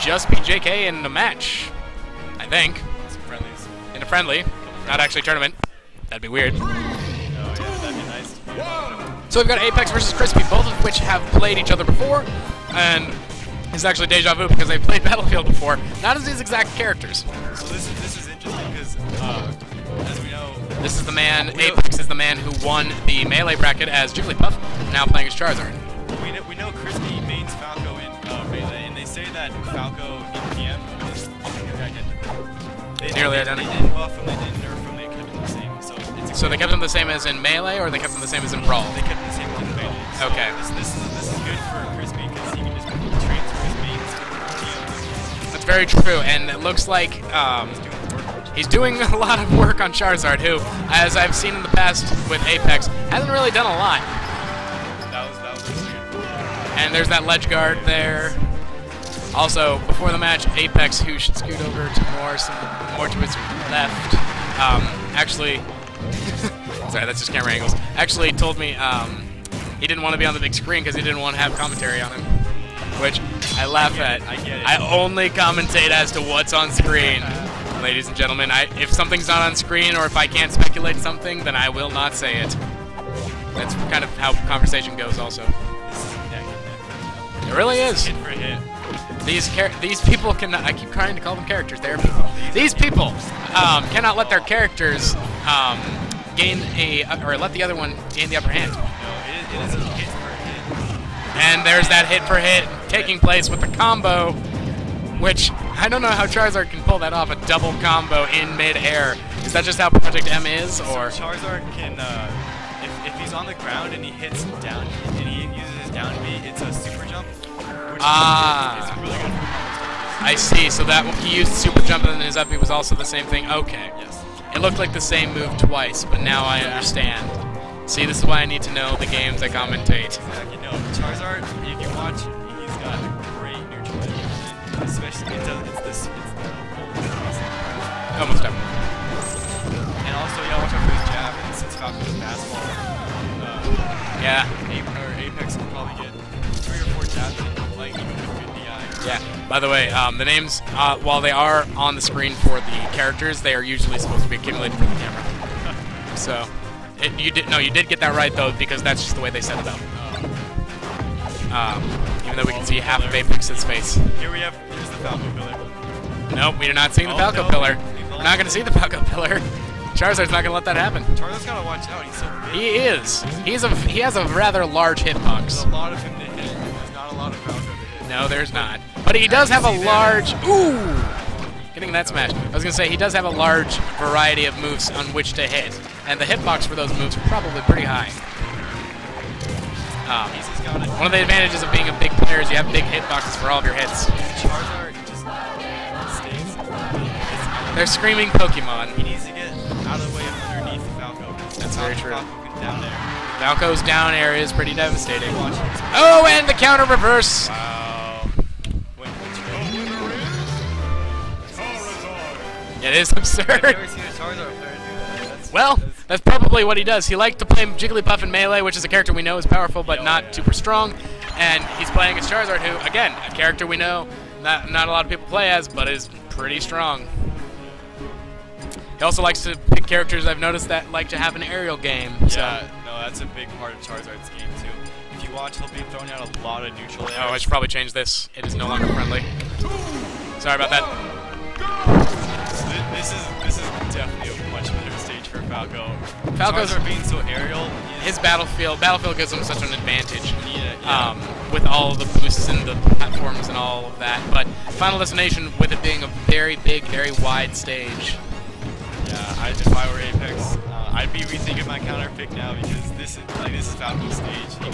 just beat JK in a match. I think. Some friendlies. In a friendly. Not actually a tournament. That'd be weird. Oh yeah, that'd be nice. So we've got Apex versus Crispy, both of which have played each other before, and it's actually deja vu because they've played Battlefield before, not as these exact characters. So this is this is interesting because uh, as we know, This is the man, Apex is the man who won the Melee bracket as Jigglypuff, now playing as Charizard. we know we know Crispy that Falco in PM is nearly identical. They, Nearly they, identical. They didn't buff him, they didn't nerf they kept him the same. So it's So they kept them the same as in Melee, or they kept them the same as in Brawl? They kept him the same in melee. So Okay. This, this is this is good for Crispy because he can just transfer his mains. That's very true, and it looks like um, he's doing a lot of work on Charizard, who, as I've seen in the past with Apex, hasn't really done a lot. That was that was. And there's that ledge guard there. Also, before the match, Apex, who should scoot over to more some more to his left, um, actually, sorry, that's just camera angles. Actually, told me um, he didn't want to be on the big screen because he didn't want to have commentary on him, which I laugh get at. it, I get it. I only commentate as to what's on screen. Ladies and gentlemen, I, if something's not on screen or if I can't speculate something, then I will not say it. That's kind of how conversation goes, also. This is neck and neck. It really is. Hit for hit. These char- these people can I keep trying to call them characters. They're people. These people um, cannot let their characters um, gain a or let the other one gain the upper hand. No, it, it is hit hit. And there's that hit for hit taking place with the combo, which I don't know how Charizard can pull that off a double combo in mid-air. Is that just how Project M is, or Charizard can, uh, if, if he's on the ground and he hits down and he uses his down B, it's a super jump. Which Ah. is, really good I see? So that he used super jump and then his up was also the same thing. Okay. Yes. It looked like the same move twice, but now I understand. See, this is why I need to know the games I commentate. Exactly. No, Charizard, if you watch, he's got a great neutral edge. Especially, it does, it's this, it's the Almost done. And also, gotta watch out for his jab, and since Falcon's fastball, uh, Yeah. Apex will probably get three or four jabs in, like, even DI. Yeah. By the way, um, the names, uh, while they are on the screen for the characters, they are usually supposed to be accumulated for the camera. So, it, you did no, you did get that right though, because that's just the way they set it up. Um, even though we can see half of Apex's face. Here we have, here's the Falco pillar. Nope, we are not seeing the Oh, Falco no. pillar. We're not going to see the Falco pillar. Charizard's not going to let that happen. Charizard's gotta watch out, he's so big. He is. He's a he has a rather large There's hitbox. a lot of him No, there's not. But he does have a large. Ooh! Getting that smash. I was gonna say he does have a large variety of moves on which to hit, and the hitbox for those moves are probably pretty high. Um, He's just got it. one of the advantages of being a big player is you have big hitboxes for all of your hits. Charizard just stays. It's- They're screaming Pokemon. He needs to get out of the way underneath Falco. That's very true. Falco down there. Falco's down air is pretty devastating. Oh, and the counter reverse. Wow. It is absurd. never seen a Charizard player do that. That's, Well, that's, that's probably what he does. He liked to play Jigglypuff in Melee, which is a character we know is powerful but Yeah, not yeah. super strong. And he's playing as Charizard, who, again, a character we know not, not a lot of people play as, but is pretty strong. He also likes to pick characters I've noticed that like to have an aerial game. So. yeah, no, that's a big part of Charizard's game too. If you watch, he'll be throwing out a lot of neutral air. Oh, I should probably change this. It is no longer friendly. Sorry about that. Thi- This is this is definitely a much better stage for Falco. Falco's- Charizard being so aerial. His battlefield, battlefield gives him such an advantage. Yeah, yeah. um, with all of the boosts and the platforms and all of that. But Final Destination, with it being a very big, very wide stage, Yeah, I, if I were Apex, uh, I'd be rethinking my counter pick now because this is like this is Falco's stage. He can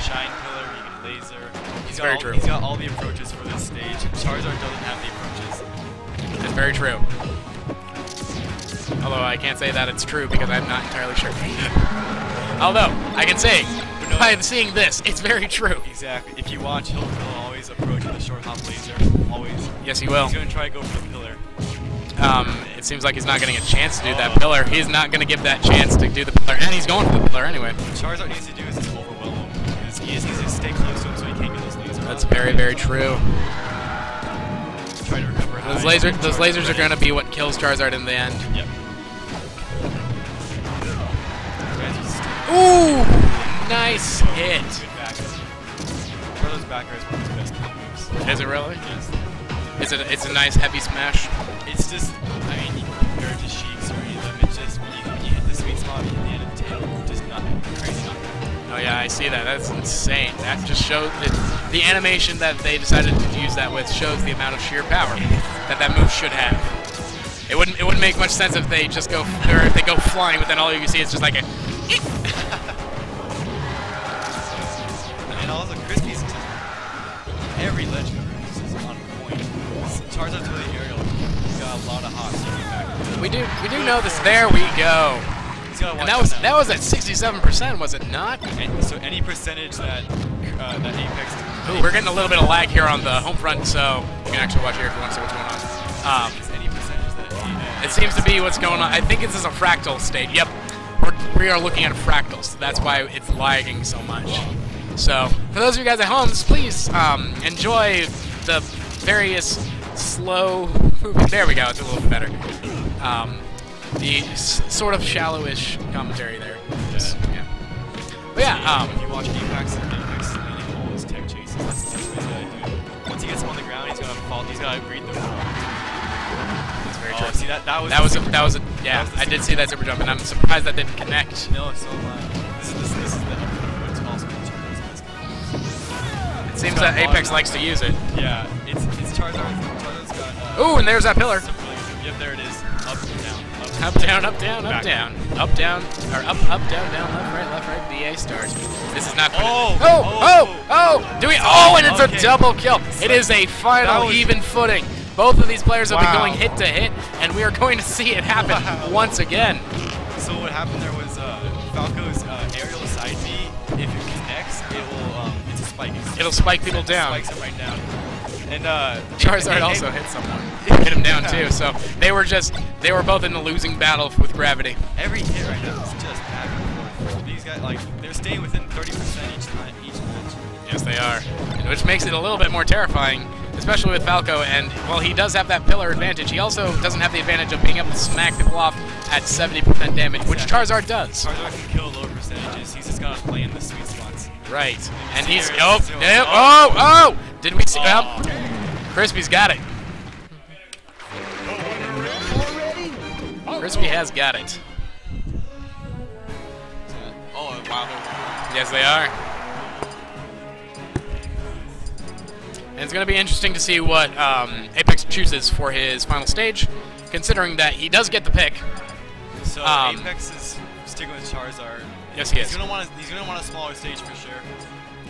shine pillar, he can laser. He's got very all, true. He's got all the approaches for this stage. Charizard doesn't have the approaches. it's very true. Although I can't say that it's true because I'm not entirely sure. Although I can say, by seeing this, it's very true. Exactly. If you watch, he'll, he'll always approach with a short hop laser. Always. Yes, he will. He's gonna try to go for the pillar. Um, it seems like he's not getting a chance to do that Oh. pillar. He's not going to give that chance to do the pillar, and he's going for the pillar anyway. What Charizard needs to do is just overwhelm him. He just needs to stay close to him so he can't get those lasers. That's very, very true. Those, laser, those lasers are going to be what kills Charizard in the end. Yep. Ooh, nice hit. good back. Charlo's back is one of his best moves. Is it really? Yes. Is it? It's a nice heavy smash. It's just, I mean, you can compare it to Sheik's or any of them. It's just when you, when you hit the sweet spot, you hit the end of the tail, just not crazy. Oh yeah, I see that. That's insane. That just shows it, the animation that they decided to use that with shows the amount of sheer power that that move should have. It wouldn't. It wouldn't make much sense if they just go or if they go flying, but then all you see is just like a. We do. We do know this. There we go. He's got to And that was that was at 67%, was it not? And so any percentage that uh, that Apex Ooh, we're getting a little bit of lag here on the home front, so you can actually watch here if you want to see what's going on. Um, is any percentage that uh, It seems to be what's going on. I think this is a fractal state. Yep. We're, we are looking at fractals. So that's why it's lagging so much. So, for those of you guys at home, please um, enjoy the various slow moving. There we go. It's a little bit better. Um, the s- sort of shallowish commentary there. Just- yeah. But yeah, if um, you watch Apex, Apex landing all his tech chases, that's, what he's gotta do. Once he gets him on the ground, he's gonna fall. He's gotta read the. that's very Oh, true. see that? That was. That was a, that was a, yeah. was I did see that super jump, and I'm surprised that didn't connect. No, so uh, this is this, this is the what's also called Charizard's best kill. It seems that Apex likes to use it. Yeah, it's it's Charizard. Charizard's got. Uh, Ooh, and there's that pillar. really Yep, there it is. Up down. Up, Up, down, up, down, up, down. Up, down, or up, up, down, down, left, right, left, right, BA stars. This is not gonna- Oh, oh, oh, oh, do we, oh, and it's a double kill. It is a final even footing. Both of these players have been going hit to hit, and we are going to see it happen once again. So what happened there was uh, Falco's uh, aerial side B. If it connects, it will. Um, it's a spike. It'll spike people down. Spikes them right down. And uh, Charizard also hit someone, hit him down too. So they were just, they were both in a losing battle with gravity. Every hit right now is just back and. These guys, like, they're staying within 30% each time, each match. Yes, they are. And Which makes it a little bit more terrifying, especially with Falco. And while he does have that pillar advantage, he also doesn't have the advantage of being able to smack people off at 70% damage, which Exactly. Charizard does. Charizard can kill lower percentages. He's just gotta play in the sweet spots. Right. And see he's oh, doing- yep, oh, oh! Did we see? Oh. Well, Crispy's got it. Crispy has got it. Oh, wow. Yes, they are. And it's going to be interesting to see what um, Apex chooses for his final stage, considering that he does get the pick. So Um, Apex is sticking with Charizard. Yes, he he's is. Gonna want a, he's gonna want a smaller stage for sure.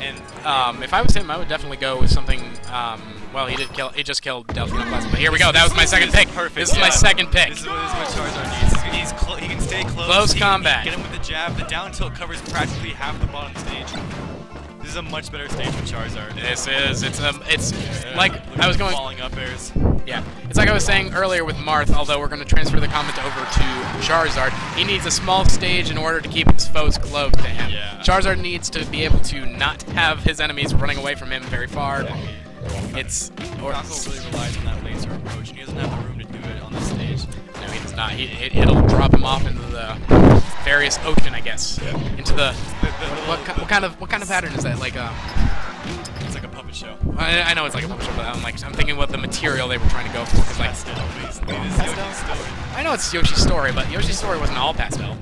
And Um, if I was him, I would definitely go with something. Um, well, he did kill. He just killed Delfino Plaza. But here we go. That was my second pick. Perfect. This is my second pick. This is what, this is what Charizard needs. He's, he can stay close. Close he combat. Get him with the jab. The down tilt covers practically half the bottom stage. This is a much better stage for Charizard. This is. It's um. It's Yeah, like I was going. falling up airs. Yeah, it's like I was saying earlier with Marth, although we're going to transfer the comment over to Charizard. He needs a small stage in order to keep his foes close to him. Yeah. Charizard needs to be able to not have his enemies running away from him very far. It's or really relies on that laser approach, and he doesn't have the room to do it on this stage. no, he does not. He, it, it'll drop him off into the various ocean, I guess. Into the The, the, what, ki- what kind of what kind of pattern is that? Like um, It's like a puppet show. I, I know it's like a puppet show, but I'm like I'm thinking what the material they were trying to go for. 'cause, like Pastel, basically. This is Yoshi's story. I know it's Yoshi's story, but Yoshi's story wasn't all pastel. No,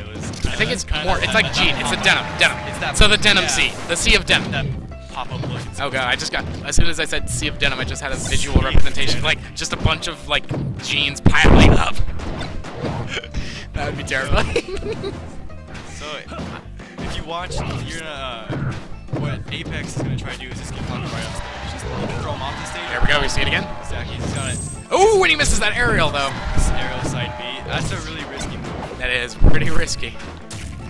it was. I think it's more. It's like Gene. It's a denim. Denim. It's that- So the denim yeah. sea. The sea of denim. Pop-up look. Oh god, I just got. As soon as I said sea of denim, I just had a visual representation, like just a bunch of like jeans piling up. that would be terrifying. So, if you watch, you're gonna. Uh, what Apex is gonna try to do is just keep Falco right on stage. Just throw him off the stage. there we go. We see it again. Exactly. He's got it. Ooh, when he misses that aerial though, Aerial side B. That's a really risky move. that is pretty risky.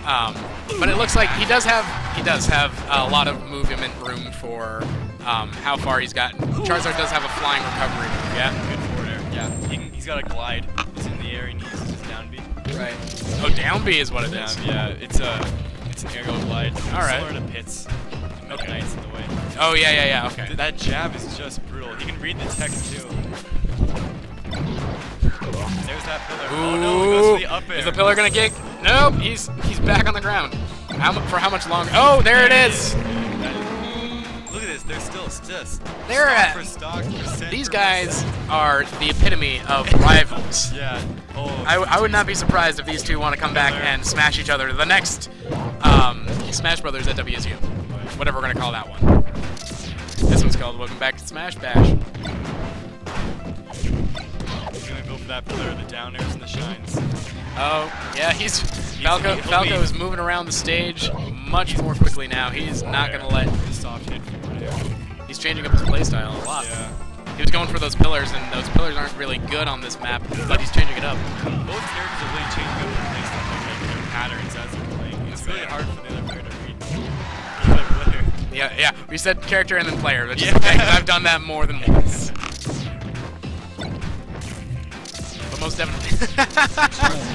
Um, but it looks like he does have he does have a lot of movement room for um, how far he's gotten. Charizard does have a flying recovery. move, Yeah. Good forward air. Yeah. He, can- he's got a glide. He's in the air. He needs his down B. Right. Oh, down B is what it Yeah, is. yeah. It's a. It's an aerial glide. All right. Similar to Pits. Meta Okay. Knight's in the way. Oh yeah, yeah, yeah. Okay. That jab is just brutal. He can read the text too. There's that pillar. oh no, he goes for the up air. is the pillar gonna gig? Nope, he's he's back on the ground. How for how much longer? Oh, there it is. Look at this. They're still just They're at- for stock. These guys are the epitome of rivals. Yeah. Oh. I, I would not be surprised if these two want to come back and smash each other. The next um, Smash Brothers at WSU, whatever we're gonna call that one. This one's called Welcome Back to Smash Bash. That pillar, the down airs and the shines. Oh, yeah, he's Falco. he'll Falco be- is moving around the stage much more quickly now. He's not gonna let. the soft hit. He's changing up his playstyle a lot. Yeah. He was going for those pillars, and those pillars aren't really good on this map, but he's changing it up. Both characters are really changing up their playstyle, like, their patterns as they're playing. It's really hard for the other player to read the other player. Yeah, yeah. We said character and then player, which is Yeah. I've done that more than once. most definitely.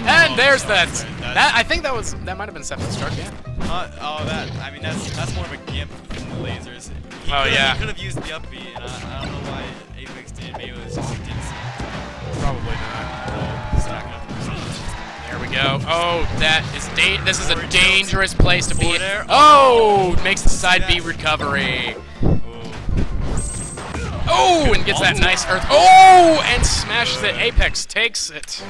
and there's that. That I think that was that might have been Sepsis Struck, yeah. Uh, oh, that. I mean, that's that's more of a gimp than the lasers. He Oh, yeah. He could have used the up B, and I, I don't know why Apex did. Maybe it was just he didn't see it. Probably not. Stacking up the percentages. There we go. Oh, that is da- this is a dangerous place to be. Oh, makes the side B recovery. Oh. And gets that nice earth. Oh, and smashes it. Apex takes it.